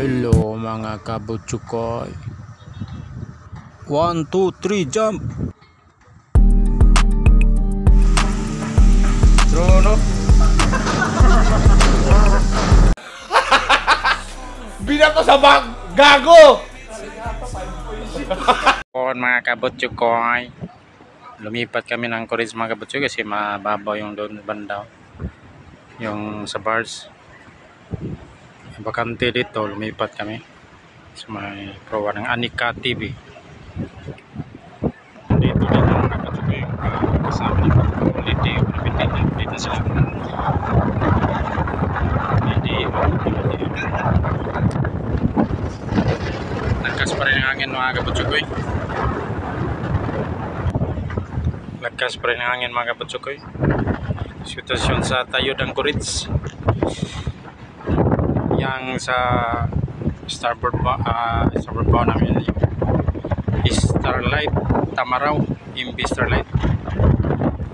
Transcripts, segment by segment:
mga kabutsukoy. One, two, three, jump! Trono. Binato sa bag! Gago! Kon mga kabutsukoy. Lumipat kami ng Courage mga kabutsukoy kasi mababaw yung doon banda. Yung sa bars. Bakante dito, lumipat kami. Sa may prowa ng Anika TV. Dito din ang kabutsukoy yung kasama ni Holiday. Holiday dito sila. Holiday. Nagkas pa rin ang hangin mga kabutsukoy. Nagkas pa rin ang hangin mga kabutsukoy. Sitwasyon sa tayo ng Kurits. Yang sa starboard ba, ah, starboard ba namin yung Starlight Tamaraw, MB Starlight.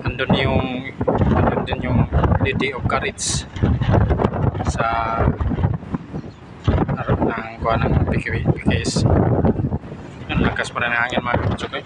Andun yung andun din yung Lady of Courage sa harap ng kuha ng PKS. Yan, lakas pa rin ang hangin mga kapatsukoy.